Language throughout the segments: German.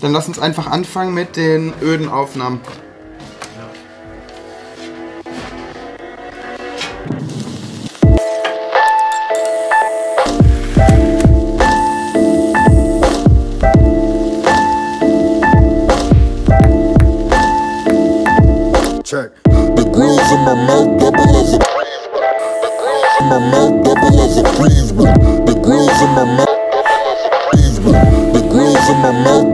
Dann lass uns einfach anfangen mit den öden Aufnahmen. Check. The grills in my mouth double as a in my mouth double as a freeze The grills in my mouth The grills in my mouth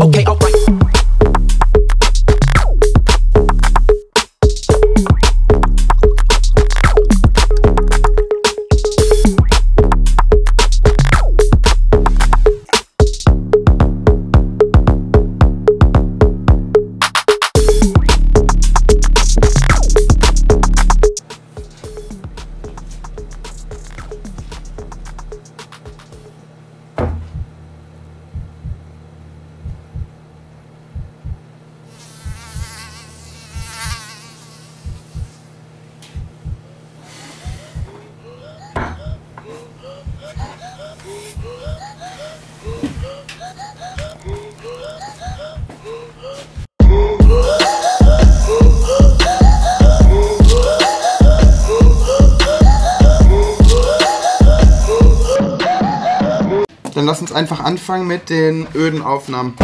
Okay, alright. Dann lass uns einfach anfangen mit den öden Aufnahmen.